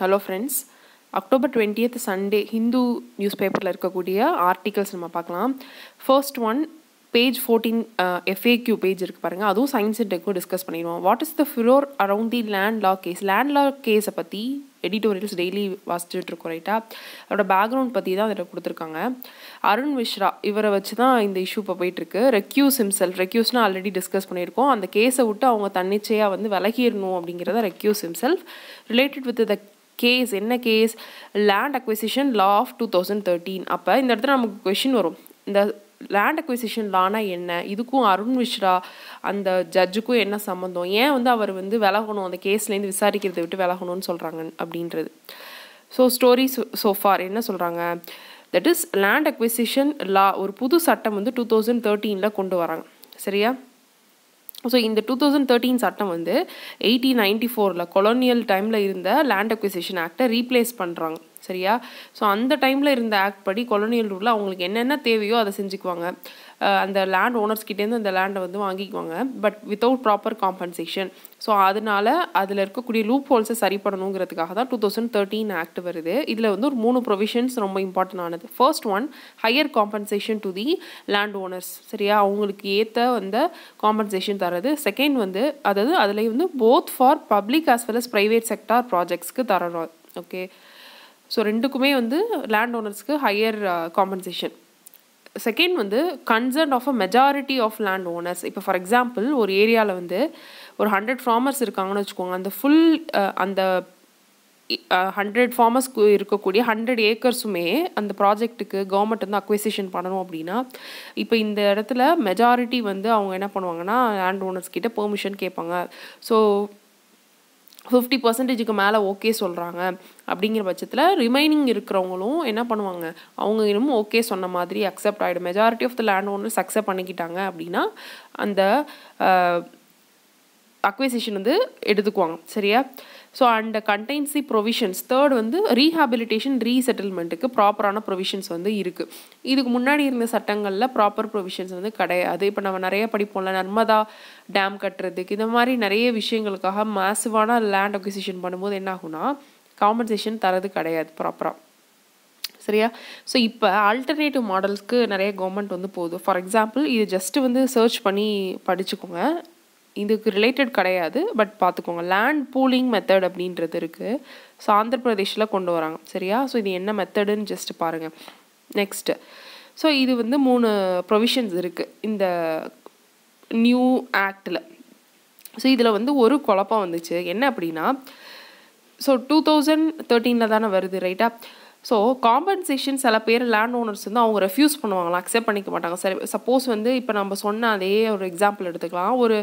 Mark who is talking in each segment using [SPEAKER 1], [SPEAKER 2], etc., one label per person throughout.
[SPEAKER 1] Hello friends October twentieth Sunday Hindu news பேப்பரில் இருக்கக்கூடிய articles நம்ம பார்க்கலாம். First one page fourteen FAQ page இருக்குது பாருங்கள் அதுவும் சயின்ஸ் அண்ட் டெக்கும் டிஸ்கஸ் பண்ணிடுவோம். What is the furore around the land law case land law கேஸை பற்றி எடிட்டோரியல்ஸ் டெய்லி வாசிச்சுட்டு இருக்கோம் ரைட்டா அதோட பேக்ரவுண்ட் பற்றி தான் அதில் கொடுத்துருக்காங்க. அருண் மிஸ்ரா இவரை வச்சு தான் இந்த இஷ்யூ இப்போ போயிட்டுருக்கு. ரெக்யூஸ் ஹிம்செல்ஃப் ரெக்யூஸ்னால் ஆல்ரெடி டிஸ்கஸ் பண்ணியிருக்கோம். அந்த கேஸை விட்டு அவங்க தன்னிச்சையாக வந்து விலகிடணும் அப்படிங்கிறத recuse himself related with the case என்ன case land acquisition law of two thousand thirteen அப்போ இந்த இடத்துல நமக்கு கொஷின் வரும். இந்த லேண்ட் அக்விசிஷன் லானா என்ன? இதுக்கும் அருண் மிஸ்ரா அந்த ஜட்ஜுக்கும் என்ன சம்மந்தம் ஏன் வந்து அவர் வந்து விலகணும்? அந்த கேஸ்லேருந்து விசாரிக்கிறதை விட்டு விலகணும்னு சொல்கிறாங்க அப்படின்றது. ஸோ ஸ்டோரி சோஃபார் என்ன சொல்கிறாங்க that is land acquisition law ஒரு புது சட்டம் வந்து டூ தௌசண்ட் தேர்ட்டீனில் கொண்டு வராங்க. சரியா? ஸோ இந்த டூ தௌசண்ட் தேர்ட்டீன் சட்டம் வந்து எயிட்டீன் நைன்டி ஃபோரில் கொலோனியல் டைமில் இருந்த லேண்ட் அக்விசிஷன் ஆக்டை ரீப்ளேஸ் பண்ணுறாங்க சரியா? ஸோ அந்த டைமில் இருந்த ஆக்ட் படி கொலோனியல் ரூலில் அவங்களுக்கு என்னென்ன தேவையோ அதை செஞ்சுக்குவாங்க. அந்த லேண்ட் ஓனர்ஸ்கிட்டேருந்து அந்த லேண்டை வந்து வாங்கிக்குவாங்க. But without proper compensation so அதனால அதில் இருக்கக்கூடிய லூப் ஹோல்ஸை சரி பண்ணணுங்கிறதுக்காக தான் டூ தௌசண்ட் தேர்ட்டீன் ஆக்ட் வருது. இதில் வந்து ஒரு மூணு ப்ரொவிஷன்ஸ் ரொம்ப இம்பார்ட்டன்ட் ஆனது. First one higher compensation to the land owners சரியா? அவங்களுக்கு ஏற்ற வந்த காம்பன்சேஷன் தரது செகண்ட் வந்து அதாவது அதில் வந்து both for public as well as private sector ப்ராஜெக்ட்ஸ்க்கு தரணும் ஓகே ஸோ ரெண்டுக்குமே வந்து லேண்ட் ஓனர்ஸ்க்கு ஹையர் காம்பன்சேஷன் செகண்ட் வந்து concern of a majority of land owners இப்போ ஃபார் எக்ஸாம்பிள் ஒரு ஏரியாவில் வந்து ஒரு ஹண்ட்ரட் ஃபார்மர்ஸ் இருக்காங்கன்னு வச்சுக்கோங்க. அந்த ஃபுல் uh, அந்த uh, ஹண்ட்ரட் ஃபார்மர்ஸ்க்கு இருக்கக்கூடிய ஹண்ட்ரட் ஏக்கர்ஸுமே அந்த ப்ராஜெக்ட்டுக்கு கவர்மெண்ட் வந்து அக்வசிஷன் பண்ணணும் அப்படின்னா இப்போ இந்த இடத்துல மெஜாரிட்டி வந்து அவங்க என்ன பண்ணுவாங்கன்னா லேண்ட் ஓனர்ஸ் கிட்ட பெர்மிஷன் கேட்பாங்க. ஸோ ஃபிஃப்டி பர்சன்டேஜுக்கு மேலே ஓகே சொல்கிறாங்க அப்படிங்கிற பட்சத்தில் ரிமைனிங் இருக்கிறவங்களும் என்ன பண்ணுவாங்க? அவங்க இன்னமும் ஓகே சொன்ன மாதிரி அக்செப்ட் ஆகிடும் majority of the land owners accept பண்ணிக்கிட்டாங்க அப்படின்னா அந்த அக்வைசேஷன் வந்து எடுத்துக்குவாங்க. சரியா? ஸோ அண்ட் கண்டென்சி ப்ரொவிஷன்ஸ் தேர்ட் வந்து ரீஹாபிலிட்டேஷன் ரீசெட்டில்மெண்ட்டுக்கு ப்ராப்பரான ப்ரொவிஷன்ஸ் வந்து இருக்குது இதுக்கு முன்னாடி இருந்த சட்டங்களில் ப்ராப்பர் ப்ரொவிஷன்ஸ் வந்து கிடையாது. இப்போ நம்ம நிறைய படிப்போம்ல நர்மதா டேம் கட்டுறதுக்கு. இந்த மாதிரி நிறைய விஷயங்களுக்காக மேசிவான லேண்ட் அக்விசிஷன் பண்ணும்போது என்ன ஆகும்னா காம்பன்சேஷன் தரது கிடையாது ப்ராப்பராக சரியா? ஸோ இப்போ ஆல்டர்னேட்டிவ் மாடல்ஸ்க்கு நிறைய கவர்மெண்ட் வந்து போகுது. ஃபார் எக்ஸாம்பிள் இது ஜஸ்ட்டு வந்து சர்ச் பண்ணி படிச்சுக்கோங்க. இதுக்கு ரிலேட்டட் கிடையாது பட் பார்த்துக்கோங்க. லேண்ட் பூலிங் மெத்தட் அப்படின்றது இருக்குது ஸோ ஆந்திர பிரதேஷில் கொண்டு வராங்க. சரியா? ஸோ இது என்ன மெத்தடுன்னு ஜஸ்ட் பாருங்கள் நெக்ஸ்ட்டு ஸோ இது வந்து மூணு ப்ரொவிஷன்ஸ் இருக்குது இந்த நியூ ஆக்டில் ஸோ இதில் வந்து ஒரு குழப்பம் வந்துச்சு. என்ன அப்படின்னா ஸோ டூ தௌசண்ட் தேர்ட்டீனில் தானே வருது ரைட்டாக ஸோ காம்பன்சேஷன் சில பேர் லேண்ட் ஓனர்ஸ் வந்து அவங்க ரெஃப்யூஸ் பண்ணுவாங்களா அக்செப்ட் பண்ணிக்க மாட்டாங்க. சரி சப்போஸ் வந்து இப்போ நம்ம சொன்ன அதே ஒரு எக்ஸாம்பிள் எடுத்துக்கலாம். ஒரு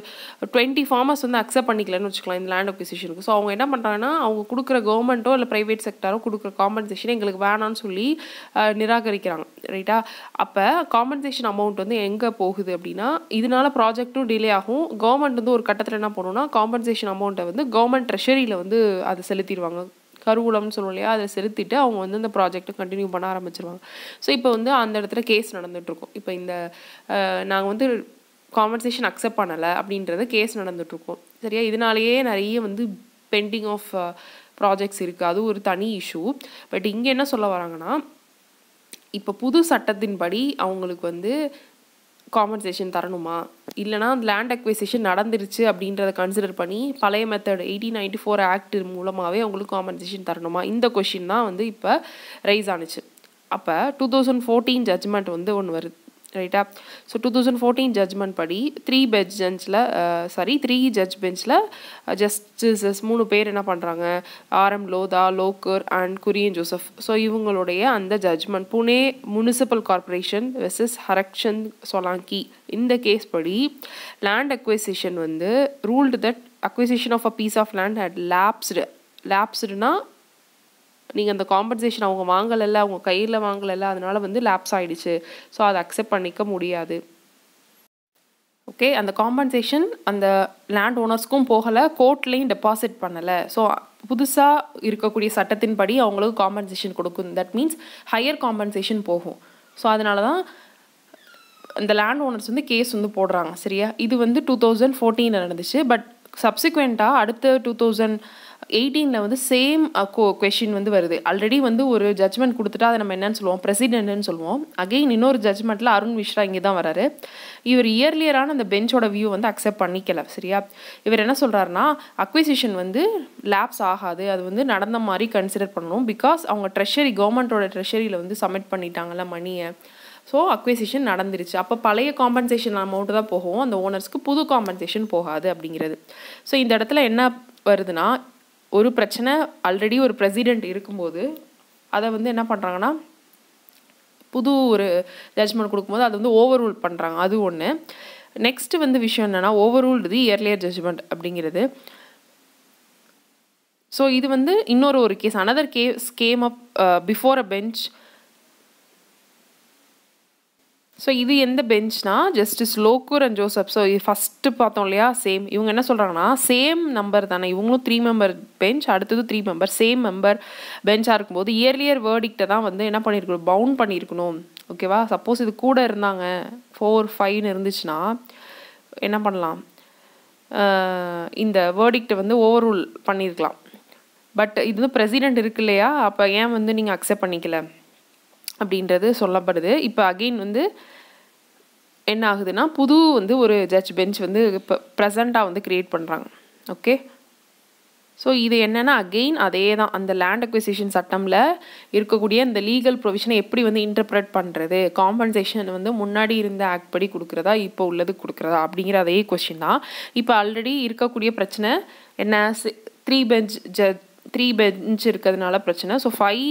[SPEAKER 1] டுவெண்ட்டி ஃபார்மர்ஸ் வந்து அக்செப்ட் பண்ணிக்கலன்னு வச்சுக்கலாம் இந்த லேண்ட் அக்விசிஷனுக்கு ஸோ அவங்க என்ன பண்ணுறாங்கன்னா அவங்க கொடுக்குற கவர்மெண்ட்டோ இல்லை ப்ரைவேட் செக்டாரோ கொடுக்குற காம்பன்சேஷன் எங்களுக்கு வேணான்னு சொல்லி நிராகரிக்கிறாங்க ரைட்டா அப்போ காம்பன்சேஷன் அமௌண்ட் வந்து எங்கே போகுது அப்படின்னா இதனால ப்ராஜெக்ட்டும் டிலே ஆகும். கவர்மெண்ட் வந்து ஒரு கட்டத்தில் என்ன பண்ணுன்னா காம்பன்சேஷன் அமௌண்ட்டை வந்து கவர்மெண்ட் ட்ரெஷரியில் வந்து அதை செலுத்திடுவாங்க. கருவூலம்னு சொல்லுவோம் இல்லையா? அதை செலுத்திட்டு அவங்க வந்து அந்த ப்ராஜெக்ட்டை கண்டினியூ பண்ண ஆரம்பிச்சிருவாங்க. ஸோ இப்போ வந்து அந்த இடத்துல கேஸ் நடந்துகிட்ருக்கோம் இப்போ இந்த நாங்கள் வந்து காம்பன்சேஷன் அக்செப்ட் பண்ணலை அப்படின்றது கேஸ் நடந்துகிட்ருக்கோம் சரியா? இதனாலேயே நிறைய வந்து பெண்டிங் ஆஃப் ப்ராஜெக்ட்ஸ் இருக்குது அது ஒரு தனி இஷ்யூ பட் இங்கே என்ன சொல்ல வராங்கன்னா இப்போ புது சட்டத்தின்படி அவங்களுக்கு வந்து காம்பன்சேஷன் தரணுமா? இல்லைனா லேண்ட் அக்வைசேஷன் நடந்துருச்சு அப்படின்றத கன்சிடர் பண்ணி பழைய method eighteen ninety four act மூலமாகவே அவங்களுக்கு காம்பன்சேஷன் தரணுமா? இந்த கொஷின் தான் வந்து இப்போ ரைஸ் ஆணுச்சு அப்போ டூ தௌசண்ட் ஃபோர்டீன் ஜட்ஜ்மெண்ட் வந்து ஒன்று வருது. ரைட்டா so two thousand fourteen judgement படி த்ரீ பெஞ்ச் பெஞ்சில் சாரி த்ரீ ஜட்ஜ் பெஞ்சில் ஜஸ்டிஸஸ் மூணு பேர் என்ன பண்ணுறாங்க R M Lodha Lokur and Kurian Joseph. So இவங்களுடைய அந்த judgement Pune municipal corporation versus Harakchand Solanki இந்த கேஸ் படி லேண்ட் அக்விசிஷன் வந்து ruled that acquisition of a piece of land had lapsed லேப்ஸ்டுனா நீங்கள் அந்த காம்பன்சேஷன் அவங்க வாங்கலைல்ல அவங்க கையில் வாங்கலைல்ல அதனால் வந்து லேப்ஸ் ஆகிடுச்சு ஸோ அதை அக்செப்ட் பண்ணிக்க முடியாது. ஓகே அந்த காம்பன்சேஷன் அந்த லேண்ட் ஓனர்ஸ்க்கும் போகலை கோர்ட்லேயும் டெபாசிட் பண்ணலை. ஸோ புதுசாக இருக்கக்கூடிய சட்டத்தின்படி அவங்களுக்கு காம்பன்சேஷன் கொடுக்கும். தட் மீன்ஸ் ஹையர் காம்பன்சேஷன் போகும். ஸோ அதனால தான் அந்த லேண்ட் ஓனர்ஸ் வந்து கேஸ் வந்து போடுறாங்க சரியா? இது வந்து டூ தௌசண்ட் ஃபோர்டீனில் நடந்துச்சு. பட் சப்சிக்வெண்ட்டாக அடுத்த டூ தௌசண்ட் எயிட்டீனில் வந்து சேம் கொஷின் uh, வந்து வருது. ஆல்ரெடி வந்து ஒரு ஜட்ஜ்மெண்ட் கொடுத்துட்டா அதை நம்ம என்னன்னு சொல்லுவோம்? பிரசிடென்ட்னு சொல்லுவோம். அகெயின் இன்னொரு ஜட்ஜ்மெண்ட்டில் அருண் மிஸ்ரா இங்கே தான் வராரு. இவர் இயர்லியரான அந்த பெஞ்சோட வியூ வந்து அக்செப்ட் பண்ணிக்கல சரியா? இவர் என்ன சொல்கிறாருன்னா அக்விசிஷன் வந்து லேப்ஸ் ஆகாது. அது வந்து நடந்த மாதிரி கன்சிடர் பண்ணணும். பிகாஸ் அவங்க ட்ரெஷரி கவர்மெண்ட்டோட ட்ரெஷரியில் வந்து சப்மிட் பண்ணிட்டாங்கல்ல மணியை. ஸோ அக்விசிஷன் நடந்துருச்சு. அப்போ பழைய காம்பன்சேஷன் அமௌண்ட்டு தான் போகும். அந்த ஓனர்ஸ்க்கு புது காம்பன்சேஷன் போகாது அப்படிங்கிறது. ஸோ இந்த இடத்துல என்ன வருதுன்னா ஒரு பிரச்சனை ஆல்ரெடி ஒரு ப்ரெசிடெண்ட் இருக்கும்போது அதை வந்து என்ன பண்ணுறாங்கன்னா புது ஒரு ஜட்ஜ்மெண்ட் கொடுக்கும்போது அது வந்து ஓவர் ரூல் பண்ணுறாங்க அது ஒன்று நெக்ஸ்ட்டு வந்து விஷயம் என்னென்னா overruled the earlier judgement அப்படிங்கிறது. ஸோ இது வந்து இன்னொரு ஒரு case another case came up before a bench so இது எந்த பெஞ்ச்னா justice Lokur and Joseph so இது ஃபஸ்ட்டு பார்த்தோம் இல்லையா? சேம் இவங்க என்ன சொல்கிறாங்கன்னா சேம் நம்பர் தானே. இவங்களும் த்ரீ மெம்பர் பெஞ்ச் அடுத்தது த்ரீ மெம்பர் சேம் மெம்பர் பெஞ்சாக இருக்கும்போது இயர்லியர் வேர்டிக்டை தான் வந்து என்ன பண்ணியிருக்கணும் பவுண்ட் பண்ணியிருக்கணும் ஓகேவா சப்போஸ் இது கூட இருந்தாங்க ஃபோர் ஃபைவ்னு இருந்துச்சுன்னா என்ன பண்ணலாம்? இந்த வேர்டிக்டை வந்து ஓவர் ரூல் பண்ணியிருக்கலாம் பட் இது வந்து பிரசிடெண்ட் இருக்கு இல்லையா? அப்போ ஏன் வந்து நீங்கள் அக்செப்ட் பண்ணிக்கல? அப்படின்றது சொல்லப்படுது. இப்போ அகெயின் வந்து என்ன ஆகுதுன்னா புது வந்து ஒரு ஜட்ஜ் பெஞ்ச் வந்து இப்போ ப்ரெசண்ட்டாக வந்து க்ரியேட் பண்ணுறாங்க ஓகே ஸோ இது என்னென்னா அகெயின் அதே தான் அந்த லேண்ட் அக்விசிஷன் சட்டமில் இருக்கக்கூடிய இந்த லீகல் ப்ரொவிஷனை எப்படி வந்து இன்டர்பிரட் பண்ணுறது காம்பன்சேஷன் வந்து முன்னாடி இருந்த ஆக்ட் படி கொடுக்குறதா இப்போ உள்ளது கொடுக்குறதா? அப்படிங்கிற அதே கொஷின் தான். இப்போ ஆல்ரெடி இருக்கக்கூடிய பிரச்சனை என்ன? Three bench judge three bench இருக்கிறதுனால பிரச்சனை. ஸோ ஃபைவ்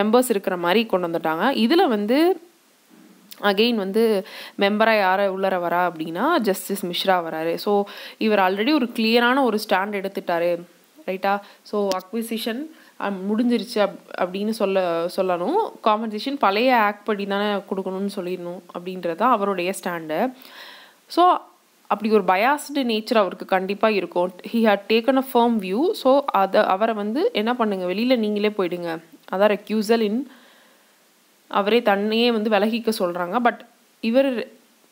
[SPEAKER 1] மெம்பர்ஸ் இருக்கிற மாதிரி கொண்டு வந்துட்டாங்க. இதில் வந்து அகெயின் வந்து மெம்பராக யாரை உள்ளர வரா அப்படின்னா ஜஸ்டிஸ் மிஸ்ரா வராரு. ஸோ இவர் ஆல்ரெடி ஒரு கிளியரான ஒரு ஸ்டாண்ட் எடுத்துட்டாரு. ரைட்டா ஸோ அக்விசிஷன் முடிஞ்சிருச்சு அப் அப்படின்னு சொல்ல சொல்லணும். காம்பன்சேஷன் பழைய ஆக்ட் படி தானே கொடுக்கணும்னு சொல்லிடணும் அப்படின்றது தான் அவருடைய ஸ்டாண்டு ஸோ அப்படி ஒரு பயாஸ்டு நேச்சர் அவருக்கு கண்டிப்பாக இருக்கும். He had taken a firm view so அதை அவரை வந்து என்ன பண்ணுங்கள் வெளியில் நீங்களே போயிடுங்க. அதான் ரெக்யூசல் இன் அவரே தன்னையே வந்து விலகிக்க சொல்கிறாங்க பட் இவர்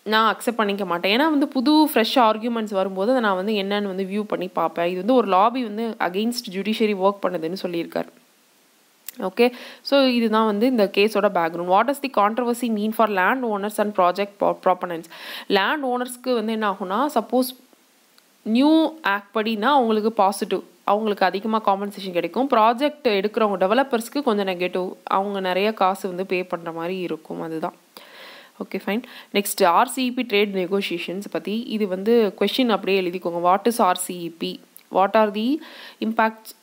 [SPEAKER 1] நான் அக்செப்ட் பண்ணிக்க மாட்டேன். ஏன்னா வந்து புது ஃப்ரெஷ் ஆர்கியூமெண்ட்ஸ் வரும்போது அதை நான் வந்து என்னென்னு வந்து வியூ பண்ணி பார்ப்பேன். இது வந்து ஒரு லாபி வந்து அகெயின்ஸ்ட் ஜுடிஷியரி ஒர்க் பண்ணுதுன்னு சொல்லியிருக்காரு. ஓகே ஸோ இதுதான் வந்து இந்த கேஸோட background what is the controversy mean for land owners and project proponents land ஓனர்ஸ்க்கு வந்து என்ன ஆகும்னா சப்போஸ் நியூ ஆக்ட் படினா அவங்களுக்கு பாசிட்டிவ் அவங்களுக்கு அதிகமாக காம்பன்சேஷன் கிடைக்கும். ப்ராஜெக்ட் எடுக்கிறவங்க டெவலப்பர்ஸ்க்கு கொஞ்சம் நெகட்டிவ் அவங்க நிறைய காசு வந்து பே பண்ணுற மாதிரி இருக்கும். அதுதான். Okay fine next RCEP trade negotiations பற்றி இது வந்து கொஷின் அப்படியே எழுதிக்கோங்க. What is RCEP what are the impacts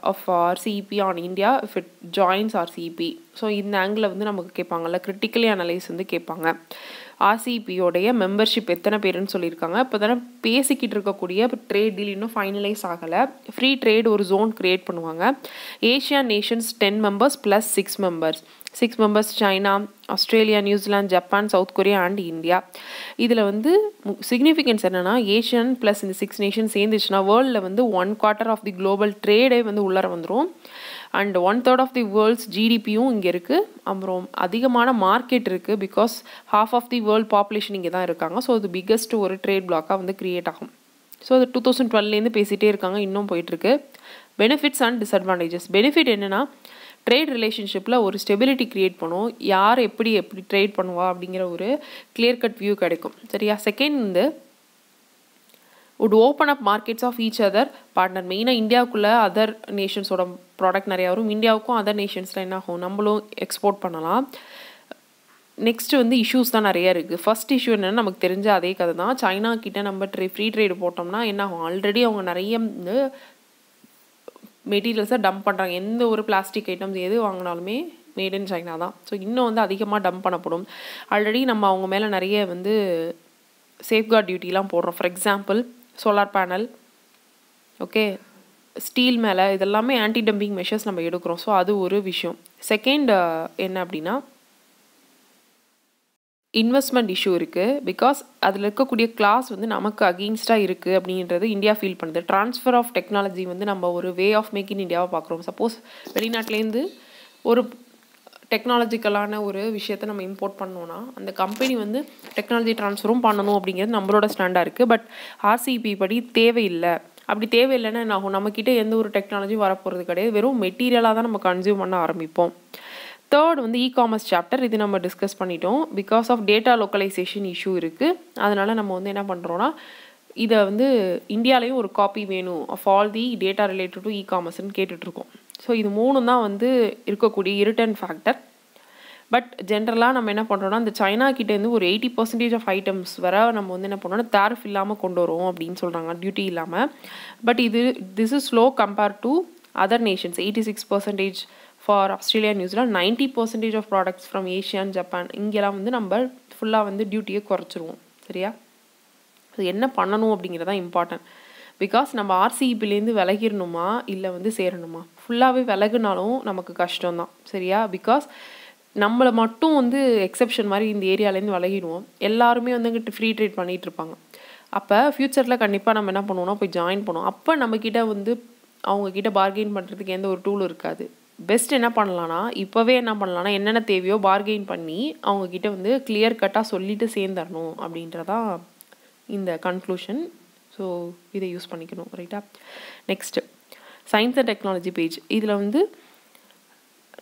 [SPEAKER 1] of RCEP on India if it joins RCEP so இந்த ஆங்கிளில் வந்து நமக்கு கேட்பாங்கல்ல கிரிட்டிக்கலி அனலைஸ் வந்து கேட்பாங்க. ஆர்சிபியோடைய மெம்பர்ஷிப் எத்தனை பேருன்னு சொல்லியிருக்காங்க. இப்போ தானே பேசிக்கிட்டு இருக்கக்கூடிய ட்ரேட் டீல் இன்னும் ஃபைனலைஸ் ஆகலை. ஃப்ரீ ட்ரேட் ஒரு ஜோன் க்ரியேட் பண்ணுவாங்க. Asia nations ten members plus six members six members China Australia New Zealand Japan South Korea and India இதில் வந்து சிக்னிஃபிகன்ஸ் என்னென்னா ஏஷியன் ப்ளஸ் இந்த சிக்ஸ் நேஷன் சேர்ந்துச்சுன்னா வேர்ல்டில் வந்து one quarter of the global ட்ரேடே வந்து உள்ளார வந்துடும் and one third of the world's ஜிடிபியும் இங்கே இருக்குது அப்புறம் அதிகமான மார்க்கெட் இருக்குது because half of the world population இங்கே தான் இருக்காங்க. ஸோ அது பிக்கஸ்ட் ஒரு ட்ரேட் பிளாக்காக வந்து க்ரியேட் ஆகும். ஸோ அது டூ தௌசண்ட் டுவெல்லேருந்து பேசிகிட்டே இருக்காங்க. இன்னும் போயிட்டுருக்கு. பெனிஃபிட்ஸ் அண்ட் டிஸ்அட்வான்டேஜஸ் பெனிஃபிட் என்னென்னா ட்ரேட் ரிலேஷன்ஷிப்பில் ஒரு ஸ்டெபிலிட்டி க்ரியேட் பண்ணும். யார் எப்படி எப்படி ட்ரேட் பண்ணுவா அப்படிங்கிற ஒரு கிளியர் கட் வியூ கிடைக்கும். சரியா? செகண்ட் வந்து would open up markets of each other partner மெயினாக இந்தியாவுக்குள்ளே அதர் நேஷன்ஸோட ப்ராடக்ட் நிறையா வரும். இந்தியாவுக்கும் அதர் நேஷன்ஸில் என்ன ஆகும்? நம்மளும் எக்ஸ்போர்ட் பண்ணலாம். நெக்ஸ்ட்டு வந்து இஷ்யூஸ் தான் நிறைய இருக்குது ஃபஸ்ட் இஷ்யூ என்னென்னு நமக்கு தெரிஞ்ச அதே கதை தான் சைனா கிட்டே நம்ம ட்ரே ஃப்ரீ ட்ரேடு போட்டோம்னா என்ன ஆகும்? ஆல்ரெடி அவங்க நிறைய வந்து மெட்டீரியல்ஸை டம்ப் பண்ணுறாங்க எந்த ஒரு பிளாஸ்டிக் ஐட்டம்ஸ் எது வாங்கினாலுமே மேட் இன் சைனா தான். ஸோ இன்னும் வந்து அதிகமாக டம்ப் பண்ணப்படும். ஆல்ரெடி நம்ம அவங்க மேலே நிறைய வந்து சேஃப்கார்ட் டியூட்டிலாம் போடுறோம். For example solar panel okay steel மேலே இதெல்லாமே ஆன்டி டம்பிங் மெஷர்ஸ் நம்ம எடுக்கிறோம். ஸோ அது ஒரு விஷயம். செகண்ட் uh, என்ன அப்படின்னா இன்வெஸ்ட்மெண்ட் இஷ்யூ இருக்குது பிகாஸ் அதில் இருக்கக்கூடிய கிளாஸ் வந்து நமக்கு அகெயின்ஸ்டாக இருக்குது அப்படின்றது இந்தியா ஃபீல் பண்ணுது. ட்ரான்ஸ்ஃபர் ஆஃப் டெக்னாலஜி வந்து நம்ம ஒரு வே ஆஃப் மேக் இன் இந்தியாவை பார்க்குறோம். சப்போஸ் வெளிநாட்டிலேருந்து ஒரு டெக்னாலஜிக்கலான ஒரு விஷயத்தை நம்ம இம்போர்ட் பண்ணோன்னா அந்த கம்பெனி வந்து டெக்னாலஜி ட்ரான்ஸ்ஃபரும் பண்ணணும் அப்படிங்கிறது நம்மளோட ஸ்டாண்டாக இருக்குது பட் ஆர்சிபி படி தேவையில்லை. அப்படி தேவையில்லைன்னா என்ன ஆகும்? நம்மக்கிட்ட எந்த ஒரு டெக்னாலஜியும் வரப்போகிறது கிடையாது. வெறும் மெட்டீரியலாக தான் நம்ம கன்சியூம் பண்ண ஆரம்பிப்போம். தேர்ட் வந்து இ காமர்ஸ் சாப்டர் இது நம்ம டிஸ்கஸ் பண்ணிட்டோம். Because of data localisation issue இருக்குது அதனால் நம்ம வந்து என்ன பண்ணுறோன்னா இதை வந்து இந்தியாலேயும் ஒரு காப்பி வேணும். Of all the data related to e காமர்ஸ்னு கேட்டுட்ருக்கோம் ஸோ இது மூணும் தான் வந்து இருக்கக்கூடிய இரிட்டன் ஃபேக்டர் பட் ஜென்ரலாக நம்ம என்ன பண்ணுறோன்னா அந்த சைனா கிட்டேருந்து ஒரு எயிட்டி பர்சன்டேஜ் ஆஃப் ஐட்டம்ஸ் வர நம்ம வந்து என்ன பண்ணோம்னா தேர்ஃப் இல்லாமல் கொண்டு வரும் அப்படின்னு சொல்கிறாங்க டியூட்டி இல்லாமல் பட் இது this is slow compare to other nations eighty six percentage for Australia நியூஸில் ninety percentage of products from ASEAN Japan இங்கெல்லாம் வந்து நம்ம ஃபுல்லாக வந்து டியூட்டியை குறைச்சிருவோம். சரியா? அது என்ன பண்ணணும் அப்படிங்கிறது தான் இம்பார்ட்டன்ட் பிகாஸ் நம்ம ஆர்சிஇபிலேருந்து விலகிடணுமா? இல்லை வந்து சேரணுமா? ஃபுல்லாகவே விலகுனாலும் நமக்கு கஷ்டம்தான். சரியா? பிகாஸ் நம்மளை மட்டும் வந்து எக்ஸப்ஷன் மாதிரி இந்த ஏரியாலேருந்து விலகிடுவோம். எல்லாருமே வந்து அங்கிட்டு ஃப்ரீ ட்ரேட் பண்ணிகிட்டு இருப்பாங்க. அப்போ ஃப்யூச்சரில் கண்டிப்பாக நம்ம என்ன பண்ணுவோம்னா போய் ஜாயின் பண்ணுவோம். அப்போ நம்மக்கிட்ட வந்து அவங்கக்கிட்ட பார்கெயின் பண்ணுறதுக்கு எந்த ஒரு டூலும் இருக்காது. பெஸ்ட் என்ன பண்ணலான்னா இப்போவே என்ன பண்ணலான்னா என்னென்ன தேவையோ பார்கெயின் பண்ணி அவங்கக்கிட்ட வந்து கிளியர் கட்டாக சொல்லிட்டு சேர்ந்துடணும் அப்படின்றதான் இந்த கன்க்ளூஷன் ஸோ இதை யூஸ் பண்ணிக்கணும். ரைட்டா next science and technology page இதில் வந்து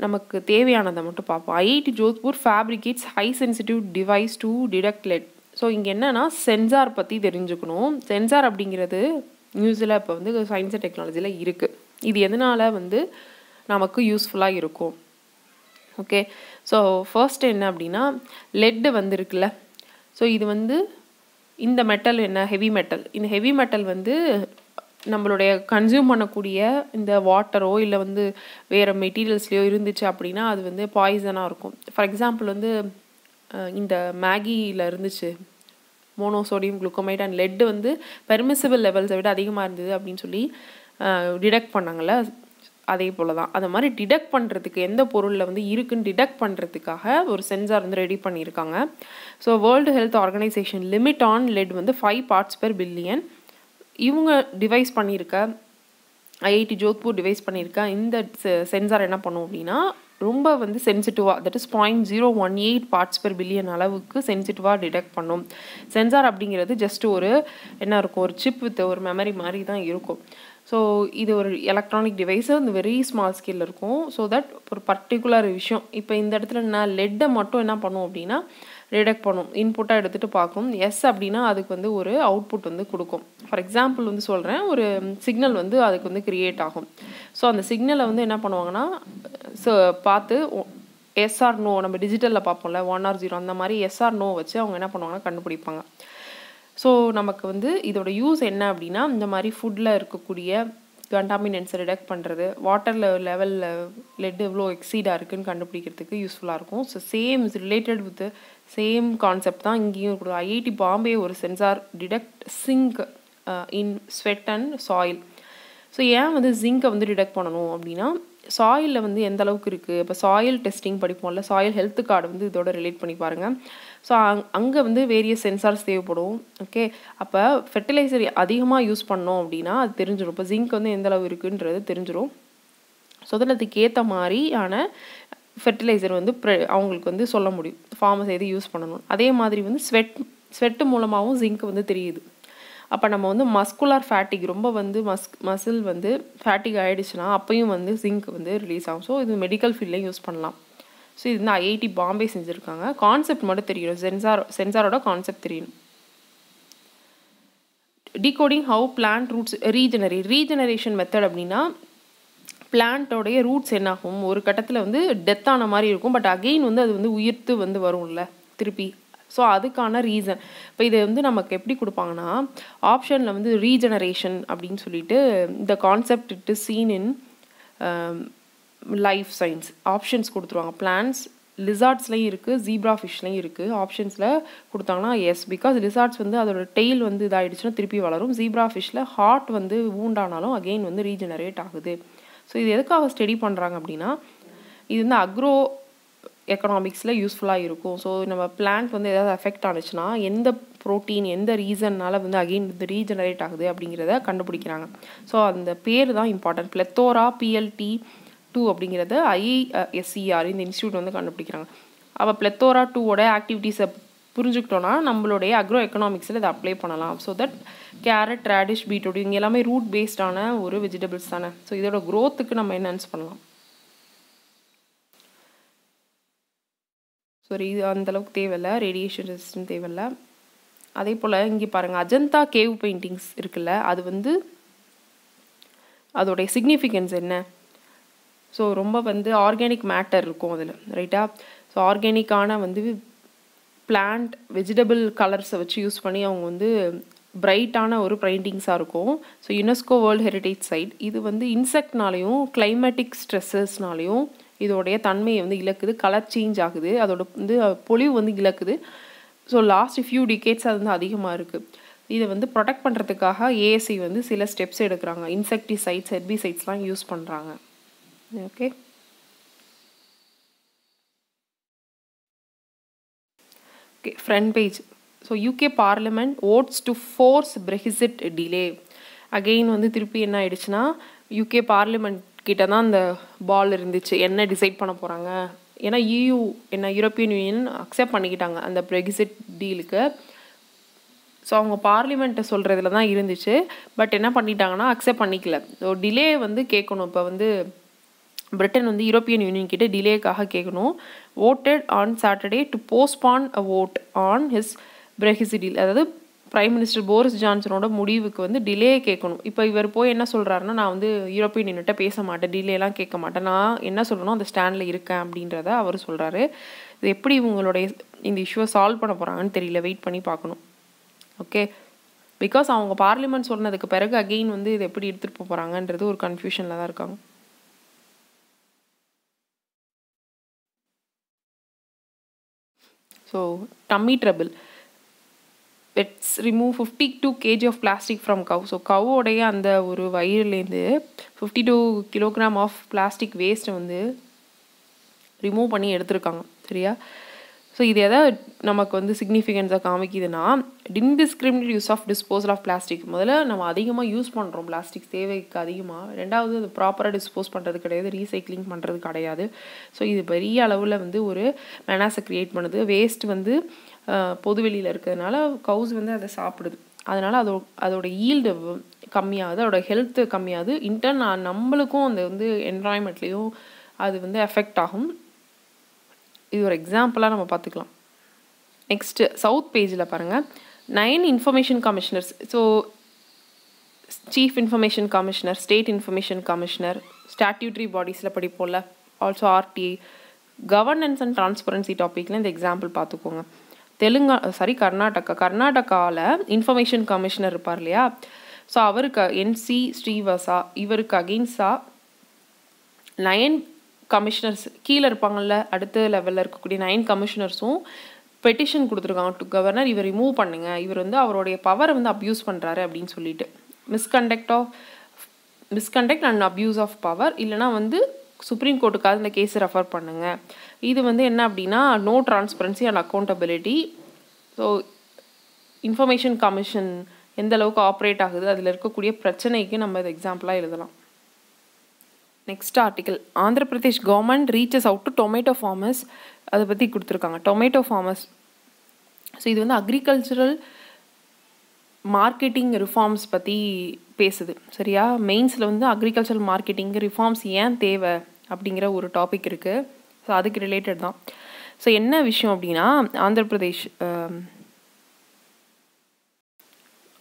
[SPEAKER 1] நமக்கு தேவையானதை மட்டும் பார்ப்போம். IIT Jodhpur fabricates high sensitive device to detect lead so இங்கே என்னென்னா சென்சார் பற்றி தெரிஞ்சுக்கணும். சென்சார் அப்படிங்கிறது நியூஸில் இப்போ வந்து சயின்ஸ் அண்ட் டெக்னாலஜியில் இருக்குது இது எதனால் வந்து நமக்கு யூஸ்ஃபுல்லாக இருக்கும்? ஓகே ஸோ ஃபர்ஸ்ட் என்ன அப்படின்னா லெட்டு வந்து இருக்குல்ல ஸோ இது வந்து இந்த மெட்டல் என்ன? ஹெவி மெட்டல் இந்த ஹெவி மெட்டல் வந்து நம்மளுடைய கன்சியூம் பண்ணக்கூடிய இந்த வாட்டரோ இல்லை வந்து வேறு மெட்டீரியல்ஸ்லையோ இருந்துச்சு அப்படின்னா அது வந்து பாய்சனாக இருக்கும். ஃபார் எக்ஸாம்பிள் வந்து இந்த மேகியில் இருந்துச்சு. மோனோசோடியம் குளுக்கோமைட் அண்ட் லெட்டு வந்து பெர்மிசிபிள் லெவல்ஸை விட அதிகமாக இருந்தது அப்படின்னு சொல்லி டிடெக்ட் பண்ணாங்கல்ல? அதே போல் தான் அதை மாதிரி டிடெக்ட் பண்ணுறதுக்கு எந்த பொருளில் வந்து இருக்குன்னு டிடெக்ட் பண்ணுறதுக்காக ஒரு சென்சார் வந்து ரெடி பண்ணியிருக்காங்க. So world health organisation limit on lead வந்து ஃபைவ் பார்ட்ஸ் பெர் பில்லியன் இவங்க டிவைஸ் பண்ணியிருக்க ஐஐடி ஜோத்பூர் டிவைஸ் பண்ணியிருக்க இந்த சென்சார் என்ன பண்ணும் அப்படின்னா ரொம்ப வந்து சென்சிட்டிவாக that is point zero one eight parts per billion அளவுக்கு சென்சிட்டிவாக டிடெக்ட் பண்ணும். சென்சார் அப்படிங்கிறது ஜஸ்ட் ஒரு என்ன இருக்கும் ஒரு சிப் வித் ஒரு மெமரி மாதிரி தான் இருக்கும். ஸோ இது ஒரு எலக்ட்ரானிக் டிவைஸு அந்த வெரி ஸ்மால் ஸ்கேலில் இருக்கும். ஸோ தட் ஒரு பர்டிகுலர் விஷயம். இப்போ இந்த இடத்துல நான் லெட்டை மட்டும் என்ன பண்ணும் அப்படின்னா ரிடெக்ட் பண்ணும் இன்புட்டாக எடுத்துகிட்டு பார்க்கும். எஸ் அப்படின்னா அதுக்கு வந்து ஒரு அவுட்புட் வந்து கொடுக்கும். ஃபார் எக்ஸாம்பிள் வந்து சொல்கிறேன் ஒரு சிக்னல் வந்து அதுக்கு வந்து க்ரியேட் ஆகும். ஸோ அந்த சிக்னலை வந்து என்ன பண்ணுவாங்கன்னா ஸோ பார்த்து எஸ்ஆர் நோ நம்ம டிஜிட்டலில் பார்ப்போம்ல ஒன் ஆர் ஜீரோ அந்த மாதிரி எஸ்ஆர் நோ வச்சு அவங்க என்ன பண்ணுவாங்கன்னா கண்டுபிடிப்பாங்க. ஸோ நமக்கு வந்து இதோட யூஸ் என்ன அப்படின்னா இந்த மாதிரி ஃபுட்டில் இருக்கக்கூடிய கண்டாமினன்ஸை ரிடக்ட் பண்ணுறது வாட்டரில் லெவலில் லெட் எவ்வளோ எக்ஸீடாக இருக்குதுன்னு கண்டுபிடிக்கிறதுக்கு யூஸ்ஃபுல்லாக இருக்கும். So same is related with same concept தான் இங்கேயும் இருக்குது. ஐஐடி பாம்பே ஒரு sensor detect zinc in sweat and soil so ஏன் வந்து ஜிங்கை வந்து டிடெக்ட் பண்ணணும் அப்படின்னா சாயிலில் வந்து எந்த அளவுக்கு இருக்குது இப்போ சாயில் டெஸ்டிங் படிப்போம்ல சாயில் ஹெல்த் கார்டு வந்து இதோட ரிலேட் பண்ணி பாருங்கள் ஸோ அங் அங்கே வந்து வேரியஸ் சென்சார்ஸ் தேவைப்படும். ஓகே அப்போ ஃபெர்டிலைசர் அதிகமாக யூஸ் பண்ணோம் அப்படின்னா அது தெரிஞ்சிடும் இப்போ ஜிங்க் வந்து எந்த அளவு இருக்குன்றது தெரிஞ்சிடும் ஸோ அதில் அதுக்கு ஏற்ற மாதிரியான ஃபெர்டிலைசர் வந்து ப்ரெ அவங்களுக்கு வந்து சொல்ல முடியும். ஃபார்மஸ் எது யூஸ் பண்ணணும். அதே மாதிரி வந்து ஸ்வெட் ஸ்வெட்டு மூலமாகவும் ஜிங்க் வந்து தெரியுது. அப்போ நம்ம வந்து மஸ்குலார் ஃபேட்டிக் ரொம்ப வந்து மஸ் மசில் வந்து ஃபேட்டிக் ஆகிடுச்சுன்னா அப்பையும் வந்து ஜிங்க் வந்து ரிலீஸ் ஆகும். ஸோ இது மெடிக்கல் ஃபீல்ட்லேயும் யூஸ் பண்ணலாம். ஸோ இது வந்து ஐஐடி பாம்பே செஞ்சுருக்காங்க. கான்செப்ட் மட்டும் தெரியணும் சென்சார் சென்சாரோட கான்செப்ட் தெரியணும் decoding how plant roots regenerate regeneration method அப்படின்னா பிளான்ட்டோடைய ரூட்ஸ் என்னாகும்? ஒரு கட்டத்தில் வந்து டெத்தான மாதிரி இருக்கும். பட் அகெயின் வந்து அது வந்து உயிர்த்து வந்து வரும்ல திருப்பி. ஸோ அதுக்கான ரீசன் இப்போ இது வந்து நமக்கு எப்படி கொடுப்பாங்கன்னா ஆப்ஷனில் வந்து ரீஜெனரேஷன் அப்படின்னு சொல்லிட்டு இந்த concept it is seen in life science options கொடுத்துருவாங்க. பிளான்ஸ் லிசார்ட்ஸ்லையும் இருக்குது ஜீப்ரா ஃபிஷ்லையும் இருக்குது ஆப்ஷன்ஸில் கொடுத்தாங்கன்னா எஸ் பிகாஸ் லிசார்ட்ஸ் வந்து அதோட டெய்ல் வந்து இதாகிடுச்சுன்னா திருப்பி வளரும். ஜீப்ரா ஃபிஷ்ஷில் ஹார்ட் வந்து வூண்டானாலும் அகெயின் வந்து ரீஜெனரேட் ஆகுது. ஸோ இது எதுக்காக ஸ்டடி பண்ணுறாங்க அப்படின்னா இது வந்து அக்ரோ எக்கனாமிக்ஸில் யூஸ்ஃபுல்லாக இருக்கும். ஸோ நம்ம பிளான்ட் வந்து ஏதாவது அஃபெக்ட் ஆனிச்சுன்னா எந்த ப்ரோட்டீன் எந்த ரீசன்னால் வந்து அகெயின் வந்து ரீஜெனரேட் ஆகுது அப்படிங்கிறத கண்டுபிடிக்கிறாங்க. ஸோ அந்த பேர் தான் இம்பார்ட்டன்ட் பிளத்தோரா பிஎல்டி டூ அப்படிங்கிறத ஐஎஸ்சிஆர் இந்த இன்ஸ்டியூட் வந்து கண்டுபிடிக்கிறாங்க. அப்போ பிளெத்தோரா டூவோட ஆக்டிவிட்டீஸை புரிஞ்சுக்கிட்டோன்னா நம்மளுடைய அக்ரோ எக்கனாமிக்ஸில் இதை அப்ளை பண்ணலாம். So that carrot radish beetroot இங்கே எல்லாமே ரூட் பேஸ்டான ஒரு வெஜிடபிள்ஸ் தானே. ஸோ இதோட க்ரோத்துக்கு நம்ம என்ஹான்ஸ் பண்ணலாம்? சாரி இது அந்தளவுக்கு தேவையில்லை. ரேடியேஷன் ரெசிஸ்டன்ட் தேவையில்லை. அதே போல் இங்கே பாருங்கள் அஜந்தா கேவ் பெயிண்டிங்ஸ் இருக்குல்ல அது வந்து அதோடைய சிக்னிஃபிகன்ஸ் என்ன? ஸோ ரொம்ப வந்து ஆர்கானிக் மேட்டர் இருக்கும் அதில் ரைட்டா ஸோ ஆர்கானிக்கான வந்து பிளான்ட் வெஜிடபிள் கலர்ஸை வச்சு யூஸ் பண்ணி அவங்க வந்து பிரைட்டான ஒரு பெயிண்டிங்ஸாக இருக்கும். So UNESCO world heritage site இது வந்து இன்செக்ட்னாலையும் கிளைமேட்டிக் ஸ்ட்ரெஸ்ஸஸ்னாலையும் இதோடைய தன்மையை வந்து இழக்குது கலர் சேஞ்ச் ஆகுது. அதோட வந்து பொலிவு வந்து இழக்குது. ஸோ லாஸ்ட் ஃபியூ டிகேட்ஸ் அது வந்து அதிகமாக இருக்குது இதை வந்து ப்ரொடெக்ட் பண்ணுறதுக்காக ஏஎஸ்சி வந்து சில ஸ்டெப்ஸ் எடுக்கிறாங்க. இன்செக்டிசைட்ஸ் ஹெர்பிசைட்ஸ்லாம் யூஸ் பண்ணுறாங்க okay okay front page so UK parliament votes to force Brexit delay again வந்து திருப்பி என்ன ஆயிடுச்சுன்னா யூகே பார்லிமெண்ட் கிட்ட தான் அந்த பால் இருந்துச்சு. என்ன டிசைட் பண்ண போகிறாங்க ஏன்னா இயு என்ன யூரோப்பியன் யூனியன் அக்செப்ட் பண்ணிக்கிட்டாங்க அந்த பிரெக்சிட் டீலுக்கு ஸோ அவங்க பார்லிமெண்ட்டை சொல்கிறதுல தான் இருந்துச்சு. பட் என்ன பண்ணிட்டாங்கன்னா அக்செப்ட் பண்ணிக்கல. ஸோ டிலே வந்து கேட்கணும். இப்போ வந்து பிரிட்டன் வந்து யூரோப்பியன் யூனியன் கிட்ட டிலேக்காக கேட்கணும். Voted on Saturday to postpone a vote on his பிரெஹிசிடில் அதாவது பிரைம் மினிஸ்டர் போரிஸ் ஜான்சனோட முடிவுக்கு வந்து டிலே கேட்கணும். இப்போ இவர் போய் என்ன சொல்கிறாருன்னா நான் வந்து யூரோப்பியன் யூனியன்ட்ட பேச மாட்டேன் டிலேலாம் கேட்க மாட்டேன். நான் என்ன சொல்லணும் அந்த ஸ்டாண்டில் இருக்கேன் அப்படின்றத அவர் சொல்கிறாரு இது எப்படி இவங்களுடைய இந்த இஷ்யூவை சால்வ் பண்ண போகிறாங்கன்னு தெரியல. வெயிட் பண்ணி பார்க்கணும். ஓகே பிகாஸ் அவங்க பார்லிமெண்ட் சொன்னதுக்கு பிறகு அகெயின் வந்து இது எப்படி எடுத்துகிட்டு போகிறாங்கன்றது ஒரு கன்ஃபியூஷனில் தான் இருக்காங்க. So tummy trouble let's remove fifty two KG of plastic from cow so கவ்வோடைய அந்த ஒரு வயிறுலேருந்து fifty two kilogram of plastic வேஸ்ட்டை வந்து ரிமூவ் பண்ணி எடுத்திருக்காங்க. சரியா? ஸோ இது எதை நமக்கு வந்து சிக்னிஃபிகன்ஸாக காமிக்குதுன்னா indiscriminate use of disposal of plastic முதல்ல நம்ம அதிகமாக யூஸ் பண்ணுறோம் பிளாஸ்டிக் தேவைக்கு அதிகமாக ரெண்டாவது அது ப்ராப்பராக டிஸ்போஸ் பண்ணுறது கிடையாது. ரீசைக்ளிங் பண்ணுறது கிடையாது. ஸோ இது பெரிய அளவில் வந்து ஒரு மெனாஸை க்ரியேட் பண்ணுது. வேஸ்ட் வந்து பொதுவெளியில் இருக்கிறதுனால கவுஸ் வந்து அதை சாப்பிடுது. அதனால் அதோ அதோட ஈல்டு கம்மியாகுது. அதோட ஹெல்த்து கம்மியாகுது. இன்டர்ன் நம்மளுக்கும் அந்த வந்து என்வாயன்மெண்ட்லேயும் அது வந்து எஃபெக்ட் ஆகும். இது ஒரு எக்ஸாம்பிளாக நம்ம பார்த்துக்கலாம். நெக்ஸ்ட்டு சவுத் பேஜில் பாருங்கள் nine information commissioners so chief information commissioner state information commissioner statutory பாடிஸில் படிப்போம்ல also RTI governance and transparency டாப்பிக்கில் இந்த எக்ஸாம்பிள் பார்த்துக்கோங்க. தெலுங்கா சாரி கர்நாடகா. கர்நாடகாவில் இன்ஃபர்மேஷன் கமிஷனர் இருப்பார் இல்லையா? ஸோ அவருக்கு என்சி ஸ்ரீவசா இவருக்கு அகெயின்ஸ்டாக நயன் கமிஷனர்ஸ் கீழே இருப்பாங்கல்ல அடுத்த லெவலில் இருக்கக்கூடிய நைன் கமிஷனர்ஸும் பெட்டிஷன் கொடுத்துருக்காங்க டு கவர்னர் இவர் ரிமூவ் பண்ணுங்க. இவர் வந்து அவருடைய பவரை வந்து அப்யூஸ் பண்ணுறாரு அப்படின்னு சொல்லிட்டு. Misconduct of misconduct and abuse of power இல்லைனா வந்து சுப்ரீம் கோர்ட்டுக்காக இந்த கேஸை ரெஃபர் பண்ணுங்கள் இது வந்து என்ன அப்படின்னா no transparency and accountability so information commission எந்த அளவுக்கு ஆப்ரேட் ஆகுது அதில் இருக்கக்கூடிய பிரச்சனைக்கு நம்ம இது எக்ஸாம்பிளாக எழுதலாம். Next article Andhra Pradesh government reaches out to tomato farmers அதை பற்றி கொடுத்துருக்காங்க. டொமேட்டோ ஃபார்மர்ஸ் ஸோ இது வந்து அக்ரிகல்ச்சரல் மார்க்கெட்டிங் ரிஃபார்ம்ஸ் பற்றி பேசுது. சரியா? மெயின்ஸில் வந்து அக்ரிகல்ச்சரல் மார்க்கெட்டிங் ரிஃபார்ம்ஸ் ஏன் தேவை அப்படிங்கிற ஒரு டாபிக் இருக்குது ஸோ அதுக்கு ரிலேட்டட் தான். ஸோ என்ன விஷயம் அப்படின்னா ஆந்திர பிரதேஷ்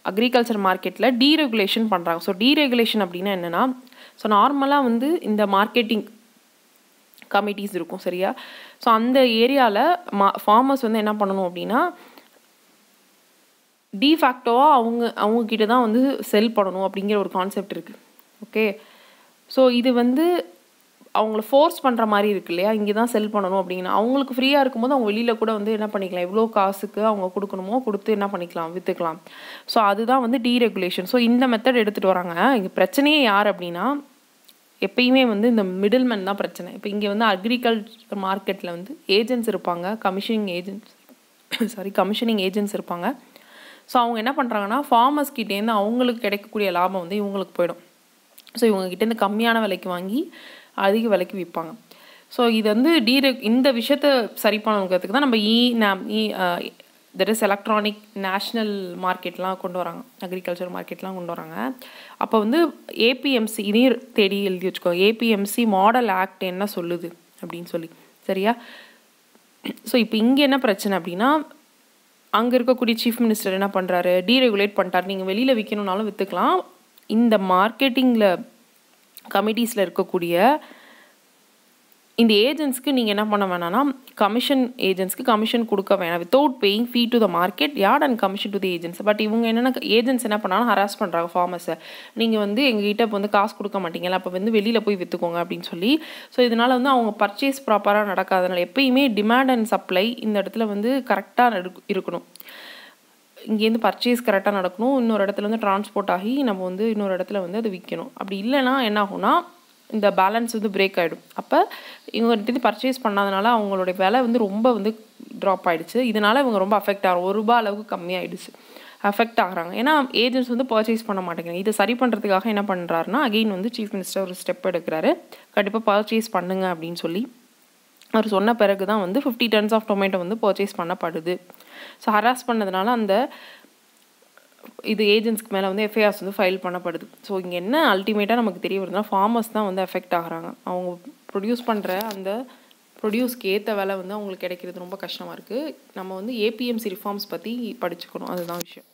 [SPEAKER 1] அக்ரிகல்ச்சர் மார்க்கெட்டில் டீரெகுலேஷன் பண்ணுறாங்க ஸோ டீரெகுலேஷன் அப்படின்னா என்னென்னா ஸோ நார்மலாக வந்து இந்த மார்க்கெட்டிங் கமிட்டிஸ் இருக்கும் சரியா? ஸோ அந்த ஏரியாவில் மா ஃபார்மர்ஸ் வந்து என்ன பண்ணணும் அப்படின்னா டிஃபேக்டோவாக அவங்க அவங்கக்கிட்ட தான் வந்து செல் பண்ணணும் அப்படிங்கிற ஒரு கான்செப்ட் இருக்குது ஓகே ஸோ இது வந்து அவங்கள ஃபோர்ஸ் பண்ணுற மாதிரி இருக்கு இல்லையா? இங்கே தான் செல் பண்ணணும் அப்படிங்கன்னா அவங்களுக்கு ஃப்ரீயாக இருக்கும்போது அவங்க வெளியில் கூட வந்து என்ன பண்ணிக்கலாம்? எவ்வளோ காசுக்கு அவங்க கொடுக்கணுமோ கொடுத்து என்ன பண்ணிக்கலாம்? விற்றுக்கலாம் ஸோ அதுதான் வந்து டீரெகுலேஷன் ஸோ இந்த மெத்தட் எடுத்துகிட்டு வராங்க. இங்கே பிரச்சனையே யார் அப்படின்னா எப்பயுமே வந்து இந்த மிடில்மேன் தான் பிரச்சனை. இப்போ இங்கே வந்து அக்ரிகல்ச்சர் மார்க்கெட்டில் வந்து ஏஜென்ட்ஸ் இருப்பாங்க. Commissioning agents sorry commissioning agents இருப்பாங்க. ஸோ அவங்க என்ன பண்ணுறாங்கன்னா ஃபார்மர்ஸ் கிட்டேருந்து அவங்களுக்கு கிடைக்கக்கூடிய லாபம் வந்து இவங்களுக்கு போயிடும். ஸோ இவங்க கிட்டேருந்து கம்மியான விலைக்கு வாங்கி அதிக விலைக்கு விற்பாங்க. ஸோ இது வந்து டீரெ இந்த விஷயத்த சரி பண்ணுறதுக்கு தான் நம்ம e NAM e that is electronic national மார்க்கெட்லாம் கொண்டு வராங்க. அக்ரிகல்ச்சர் மார்க்கெட்லாம் கொண்டு வராங்க. அப்போ வந்து ஏபிஎம்சி இதையும் தேடி எழுதி வச்சுக்கோ ஏபிஎம்சி மாடல் ஆக்ட் என்ன சொல்லுது அப்படின்னு சொல்லி. சரியா? ஸோ இப்போ இங்கே என்ன பிரச்சனை அப்படின்னா அங்கே இருக்கக்கூடிய சீஃப் மினிஸ்டர் என்ன பண்ணுறாரு டீரெகுலேட் பண்ணிட்டார். நீங்கள் வெளியில் விற்கணுன்னாலும் விற்றுக்கலாம் இந்த மார்க்கெட்டிங்கில் கமிட்டிஸில் இருக்கக்கூடிய இந்த ஏஜென்ட்ஸ்க்கு நீங்கள் என்ன பண்ண வேணாம்னா கமிஷன் ஏஜென்ட்ஸ்க்கு கமிஷன் கொடுக்க வேணாம். Without paying fee to the market yard and commission to the agents but இவங்க என்னென்ன ஏஜென்ட்ஸ் என்ன பண்ணாலும் ஹராஸ் பண்ணுறாங்க ஃபார்மர்ஸை நீங்கள் வந்து எங்ககிட்ட இப்போ வந்து காசு கொடுக்க மாட்டீங்களா அப்போ வந்து வெளியில் போய் விற்றுக்கோங்க அப்படின்னு சொல்லி. ஸோ இதனால் வந்து அவங்க பர்ச்சேஸ் ப்ராப்பராக நடக்காதனால எப்பயுமே டிமாண்ட் அண்ட் சப்ளை இந்த இடத்துல வந்து கரெக்டாக இருக்கணும். இங்கேருந்து பர்ச்சேஸ் கரெக்டாக நடக்கணும். இன்னொரு இடத்துல வந்து டிரான்ஸ்போர்ட் ஆகி நம்ம வந்து இன்னொரு இடத்துல வந்து அது விற்கணும் அப்படி இல்லைன்னா என்ன ஆகும்னா இந்த பேலன்ஸ் வந்து பிரேக் ஆகிடும் அப்போ இவங்ககிட்ட பர்ச்சேஸ் பண்ணாதனால அவங்களுடைய விலை வந்து ரொம்ப வந்து ட்ராப் ஆகிடுச்சு இதனால் இவங்க ரொம்ப அஃபெக்ட் ஆகும் ஒரு ரூபா அளவுக்கு கம்மியாகிடுச்சு அஃபெக்ட் ஆகிறாங்க. ஏன்னா ஏஜென்ட்ஸ் வந்து பர்ச்சேஸ் பண்ண மாட்டேங்கிறாங்க. இதை சரி பண்ணுறதுக்காக என்ன பண்ணுறாருன்னா அகெயின் வந்து சீஃப் மினிஸ்டர் ஒரு ஸ்டெப் எடுக்கிறாரு. கண்டிப்பாக பர்ச்சேஸ் பண்ணுங்க அப்படின்னு சொல்லி. அவர் சொன்ன பிறகு தான் வந்து ஃபிஃப்டி டன்ஸ் ஆஃப் டொமேட்டோ வந்து பர்ச்சேஸ் பண்ணப்படுது. ஸோ ஹராஸ் பண்ணதுனால அந்த இது ஏஜென்ட்ஸ்க்கு மேலே வந்து எஃப்ஐஆர்ஸ் வந்து ஃபைல் பண்ணப்படுது. ஸோ இங்கே என்ன அல்டிமேட்டாக நமக்கு தெரிய வருதுன்னா ஃபார்மர்ஸ் தான் வந்து எஃபெக்ட் ஆகிறாங்க. அவங்க ப்ரொடியூஸ் பண்ணுற அந்த ப்ரொடியூஸ்க்கு ஏற்ற வேலை வந்து அவங்களுக்கு கிடைக்கிறது ரொம்ப கஷ்டமாக இருக்குது நம்ம வந்து ஏபிஎம்சி ரிஃபார்ம்ஸ் பற்றி படிச்சுக்கணும். அதுதான் விஷயம்.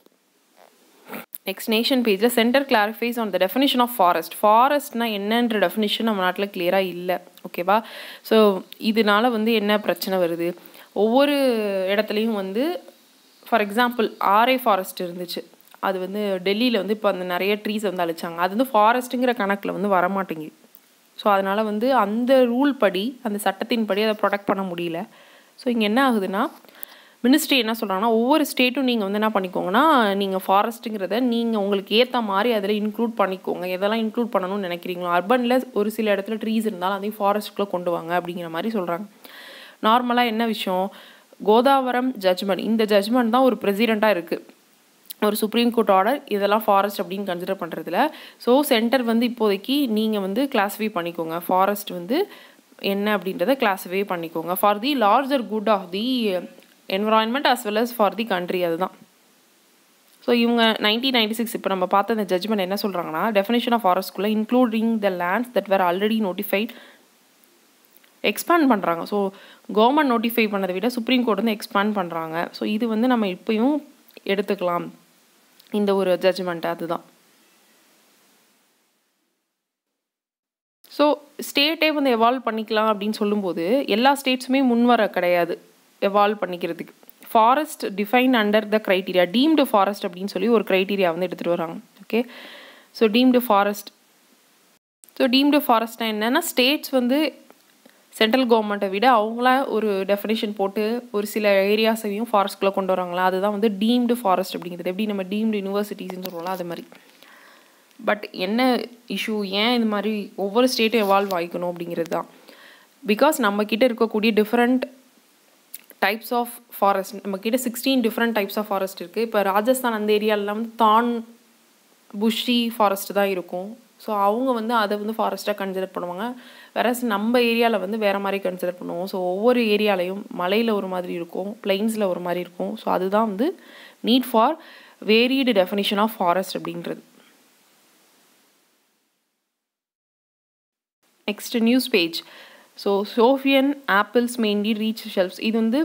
[SPEAKER 1] நெக்ஸ்ட் நேஷன் பேஜில் centre clarifies on the definition of forest ஃபாரஸ்ட்னா என்னன்ற டெஃபினிஷன் நம்ம நாட்டில் கிளியராக இல்லை. ஓகேவா ஸோ இதனால வந்து என்ன பிரச்சனை வருது? ஒவ்வொரு இடத்துலையும் வந்து ஃபார் எக்ஸாம்பிள் ஆர்ஏ ஃபாரஸ்ட் இருந்துச்சு. அது வந்து டெல்லியில் வந்து இப்போ அந்த நிறைய ட்ரீஸ் வந்து அழிச்சாங்க. அது வந்து ஃபாரஸ்ட்டுங்கிற கணக்கில் வந்து வரமாட்டேங்குது. ஸோ அதனால் வந்து அந்த ரூல் படி அந்த சட்டத்தின் படி அதை ப்ரொடெக்ட் பண்ண முடியல. ஸோ இங்கே என்ன ஆகுதுன்னா மினிஸ்ட்ரி என்ன சொல்கிறாங்கன்னா ஒவ்வொரு ஸ்டேட்டும் நீங்கள் வந்து என்ன பண்ணிக்கோங்கன்னா நீங்கள் ஃபாரஸ்ட்டுங்கிறத நீங்கள் உங்களுக்கு ஏற்ற மாதிரி அதில் இன்க்ளூட் பண்ணிக்கோங்க. எதெல்லாம் இன்க்ளூட் பண்ணணும்னு நினைக்கிறீங்களோ அர்பனில் ஒரு சில இடத்துல ட்ரீஸ் இருந்தாலும் அதையும் ஃபாரஸ்ட்டுக்குள்ளே கொண்டு வாங்க அப்படிங்கிற மாதிரி சொல்கிறாங்க நார்மலாக என்ன விஷயம்? கோதாவரம் ஜட்ஜ்மெண்ட் இந்த ஜட்ஜ்மெண்ட் தான் ஒரு பிரசிடெண்ட்டாக இருக்குது ஒரு சுப்ரீம் கோர்ட் ஆர்டர் இதெல்லாம் ஃபாரஸ்ட் அப்படின்னு கன்சிடர் பண்ணுறதுல ஸோ சென்டர் வந்து இப்போதைக்கு நீங்கள் வந்து கிளாஸிஃபை பண்ணிக்கோங்க. ஃபாரஸ்ட் வந்து என்ன அப்படின்றத கிளாஸிஃபை பண்ணிக்கோங்க. For the larger good of the environment as well as for the country அதுதான். ஸோ இவங்க நைன்டீன் நைன்டி சிக்ஸ் இப்போ நம்ம பார்த்த அந்த ஜட்ஜ்மெண்ட் என்ன சொல்கிறாங்கன்னா definition of ஃபாரஸ்ட்குள்ளே including the lands that were already notified expand பண்ணுறாங்க ஸோ கவர்மெண்ட் நோட்டிஃபை பண்ணதை விட சுப்ரீம் கோர்ட் வந்து எக்ஸ்பேண்ட் பண்ணுறாங்க ஸோ இது வந்து நம்ம இப்பயும் எடுத்துக்கலாம். இந்த ஒரு ஜட்ஜ்மெண்ட் அதுதான். ஸோ ஸ்டேட்டே வந்து எவால்வ் பண்ணிக்கலாம் அப்படின்னு சொல்லும்போது எல்லா ஸ்டேட்ஸுமே முன்வர கிடையாது. எவால்வ் பண்ணிக்கிறதுக்கு. Forest define under the criteria deemed forest அப்படின்னு சொல்லி ஒரு க்ரைட்டீரியா வந்து எடுத்துகிட்டு வராங்க. Okay so deemed forest so deemed ஃபாரஸ்ட்னா என்னென்னா ஸ்டேட்ஸ் வந்து சென்ட்ரல் கவர்மெண்ட்டை விட அவங்களா ஒரு டெஃபினேஷன் போட்டு ஒரு சில ஏரியாஸையும் ஃபாரஸ்ட்குள்ளே கொண்டு வராங்களா? அதுதான் வந்து டீம்டு ஃபாரஸ்ட் அப்படிங்கிறது. எப்படி நம்ம டீம்டு யூனிவர்சிட்டிஸ்னு சொல்லுவோம்ல அது மாதிரி. பட் என்ன இஷ்யூ ஏன் இது மாதிரி ஒவ்வொரு ஸ்டேட்டும் எவால்வ் ஆகிக்கணும் அப்படிங்கிறது தான். பிகாஸ் நம்மக்கிட்ட இருக்கக்கூடிய டிஃப்ரெண்ட் டைப்ஸ் ஆஃப் ஃபாரஸ்ட் நம்மக்கிட்ட sixteen different types of forest இருக்குது இப்போ ராஜஸ்தான் அந்த ஏரியாலலாம் வந்து தான் புஷி ஃபாரஸ்ட் தான் இருக்கும். ஸோ அவங்க வந்து அதை வந்து ஃபாரஸ்ட்டாக கன்சிடர் பண்ணுவாங்க. வேற நம்ம ஏரியாவில் வந்து வேறு மாதிரி கன்சிடர் பண்ணுவோம். ஸோ ஒவ்வொரு ஏரியாலையும் மலையில் ஒரு மாதிரி இருக்கும் பிளெயின்ஸில் ஒரு மாதிரி இருக்கும். ஸோ அதுதான் வந்து need for varied definition of forest அப்படின்றது. Next news page so Shopian apples mainly reach shelves இது வந்து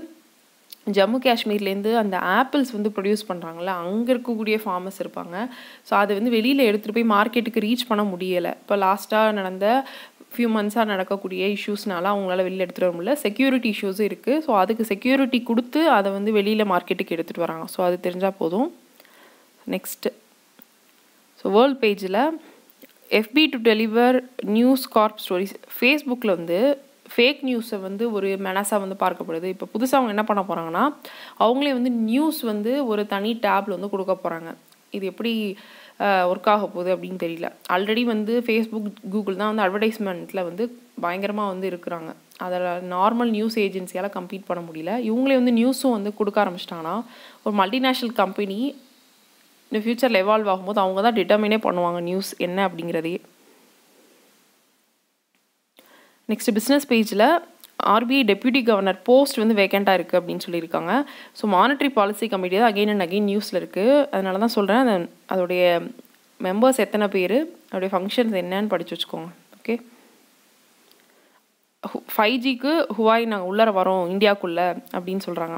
[SPEAKER 1] ஜம்மு காஷ்மீர்லேருந்து அந்த ஆப்பிள்ஸ் வந்து ப்ரொடியூஸ் பண்ணுறாங்கள அங்கே இருக்கக்கூடிய ஃபார்மர்ஸ் இருப்பாங்க. ஸோ அதை வந்து வெளியில் எடுத்துகிட்டு போய் மார்க்கெட்டுக்கு ரீச் பண்ண முடியலை. இப்போ லாஸ்ட்டாக நடந்த ஃபியூ மந்த்ஸாக நடக்கக்கூடிய இஷ்யூஸ்னால அவங்களால வெளியில் எடுத்துகிட்டு வர முடியல. செக்யூரிட்டி இஷ்யூஸும் இருக்குது ஸோ அதுக்கு செக்யூரிட்டி கொடுத்து அதை வந்து வெளியில் மார்க்கெட்டுக்கு எடுத்துகிட்டு வராங்க. ஸோ அது தெரிஞ்சால் போதும். நெக்ஸ்ட்டு ஸோ வேர்ல்ட் பேஜில் எஃபி to deliver news curb stories ஃபேஸ்புக்கில் வந்து ஃபேக் நியூஸை வந்து ஒரு மெனஸாக வந்து பார்க்கப்படுது. இப்போ புதுசாக அவங்க என்ன பண்ண போகிறாங்கன்னா அவங்களே வந்து நியூஸ் வந்து ஒரு தனி டேப்பில் வந்து கொடுக்க போகிறாங்க இது எப்படி ஒர்க் ஆக போகுது அப்படின்னு தெரியல. ஆல்ரெடி வந்து ஃபேஸ்புக் கூகுள் தான் வந்து அட்வர்டைஸ்மெண்ட்டில் வந்து பயங்கரமாக வந்து இருக்கிறாங்க. அதில் நார்மல் நியூஸ் ஏஜென்சியால் கம்ப்ளீட் பண்ண முடியல. இவங்களே வந்து நியூஸும் வந்து கொடுக்க ஆரம்பிச்சிட்டாங்கன்னா ஒரு மல்டிநேஷ்னல் கம்பெனி இந்த ஃப்யூச்சரில் எவால்வ் ஆகும்போது அவங்க தான் டிட்டர்மினே பண்ணுவாங்க நியூஸ் என்ன அப்படிங்கிறதே நெக்ஸ்ட் பிஸ்னஸ் பேஜில் ஆர்பிஐ டெப்யூட்டி கவர்னர் போஸ்ட் வந்து வேக்கண்ட்டாக இருக்குது அப்படின்னு சொல்லியிருக்காங்க. ஸோ மானிட்ரி பாலிசி கமிட்டி தான் அகெயின் அண்ட் அகெயின் நியூஸில் இருக்குது அதனால தான் சொல்கிறேன் அதோடைய மெம்பர்ஸ் எத்தனை பேர் அதோடைய ஃபங்க்ஷன்ஸ் என்னன்னு படித்து வச்சுக்கோங்க. ஓகே ஃபைவ் ஜிக்கு ஹுவாய் நாங்கள் உள்ளர வரோம் இந்தியாவுக்குள்ளே அப்படின்னு சொல்கிறாங்க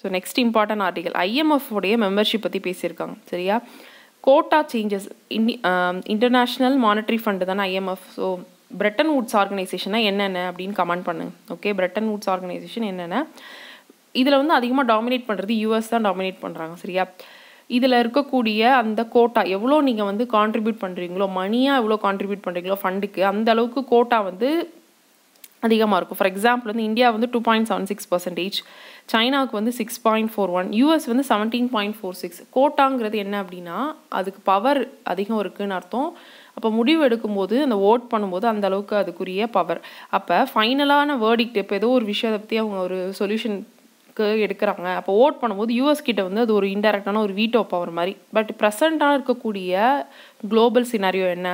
[SPEAKER 1] so next important article IMF உடைய மெம்பர்ஷிப் பற்றி பேசியிருக்காங்க. சரியா? Quota changes in international monetary fund தானே ஐஎம்எஃப் ஸோ பிரெட்டன் வுட்ஸ் ஆர்கனைசேஷனாக என்னென்ன அப்படின்னு கமெண்ட் பண்ணுங்க ஓகே பிரெட்டன் வுட்ஸ் ஆர்கனைசேஷன் என்னென்ன? இதில் வந்து அதிகமாக டாமினேட் பண்ணுறது யூஎஸ் தான் டாமினேட் பண்ணுறாங்க சரியா? இதில் இருக்கக்கூடிய அந்த கோட்டா எவ்வளோ நீங்கள் வந்து கான்ட்ரிபியூட் பண்ணுறீங்களோ மணியாக எவ்வளோ கான்ட்ரிபியூட் பண்ணுறீங்களோ ஃபண்டுக்கு அந்த அளவுக்கு கோட்டா வந்து அதிகமாக இருக்கும். ஃபார் எக்ஸாம்பிள் வந்து இந்தியா வந்து two point seven six percentage சைனாவுக்கு வந்து six point four one US வந்து செவன்டீன் பாயிண்ட் ஃபோர் சிக்ஸ் கோட்டாங்கிறது என்ன அப்படின்னா அதுக்கு பவர் அதிகம் இருக்குதுன்னு அர்த்தம். அப்போ முடிவு எடுக்கும்போது அந்த ஓட் பண்ணும்போது அந்த அளவுக்கு அதுக்குரிய பவர் அப்போ ஃபைனலான வேர்டிக்ட் இப்போ ஏதோ ஒரு விஷயத்தை பற்றி அவங்க ஒரு சொல்யூஷனுக்கு எடுக்கிறாங்க. அப்போ ஓட் பண்ணும்போது யூஎஸ் கிட்ட வந்து அது ஒரு இன்டெரக்டான ஒரு வீட்டோ பவர் மாதிரி. பட் ப்ரெசண்ட்டாக இருக்கக்கூடிய குளோபல் சினாரியோ என்ன?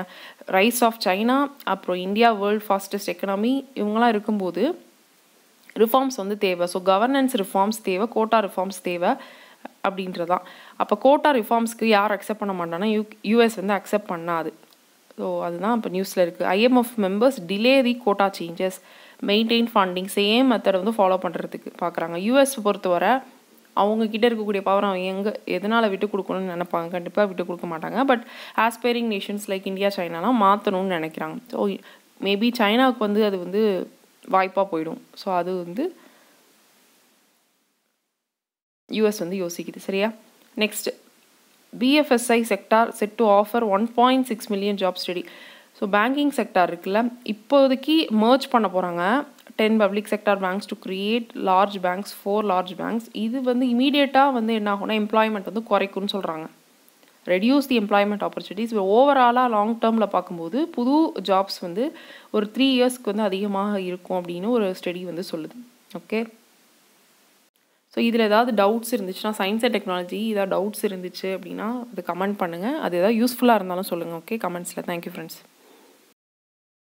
[SPEAKER 1] ரைஸ் ஆஃப் சைனா அப்புறம் இந்தியா வேர்ல்ட் ஃபாஸ்டஸ்ட் எக்கனாமி இவங்களாம் இருக்கும்போது ரிஃபார்ம்ஸ் வந்து தேவை. ஸோ கவர்னன்ஸ் ரிஃபார்ம்ஸ் தேவை கோட்டா ரிஃபார்ம்ஸ் தேவை அப்படின்றதான். அப்போ கோட்டா ரிஃபார்ம்ஸ்க்கு யார் அக்செப்ட் பண்ண மாட்டாங்கன்னா யூ யூஎஸ் வந்து அக்செப்ட் பண்ணாது. ஸோ அதுதான் இப்போ நியூஸில் இருக்குது IMF members delay the quota changes maintain funding same மெத்தடை வந்து ஃபாலோ பண்ணுறதுக்கு பார்க்குறாங்க யூஎஸ் பொறுத்தவரை அவங்க கிட்ட இருக்கக்கூடிய பவர் அவங்க எங்கே எதனால் விட்டு கொடுக்கணும்னு நினைப்பாங்க? கண்டிப்பாக விட்டு கொடுக்க மாட்டாங்க. But aspiring nations like India சைனாலாம் மாற்றணும்னு நினைக்கிறாங்க. ஸோ மேபி சைனாவுக்கு வந்து அது வந்து வாய்ப்பாக போயிடும். ஸோ அது வந்து யூஎஸ் வந்து யோசிக்குது. சரியா? Next BFSI sector set to offer one point six million job study so banking sector இருக்குல்ல இப்போதைக்கு மர்ஜ் பண்ண போகிறாங்க ten public sector banks to create large banks four large banks இது வந்து இமீடியட்டாக வந்து என்ன ஆகும்னா எம்ப்ளாய்மெண்ட் வந்து குறைக்கும்னு சொல்கிறாங்க ரெடியூஸ் தி எம்ப்ளாய்மெண்ட் ஆப்பர்ச்சுனிட்டிஸ் ஓவராலாக லாங் டேர்மில் பார்க்கும்போது புது ஜாப்ஸ் வந்து ஒரு த்ரீ இயர்ஸ்க்கு வந்து அதிகமாக இருக்கும் அப்படின்னு ஒரு ஸ்டடி வந்து சொல்லுது. ஓகே ஸோ இதில் ஏதாவது டவுட்ஸ் இருந்துச்சுன்னா சயின்ஸ் அண்ட் டெக்னாலஜி ஏதாவது டவுட்ஸ் இருந்துச்சு அப்படின்னா அது கமெண்ட் பண்ணுங்கள் அது ஏதாவது யூஸ்ஃபுல்லாக இருந்தாலும் சொல்லுங்கள் ஓகே கமெண்ட்ஸில் தேங்க்யூ ஃப்ரெண்ட்ஸ்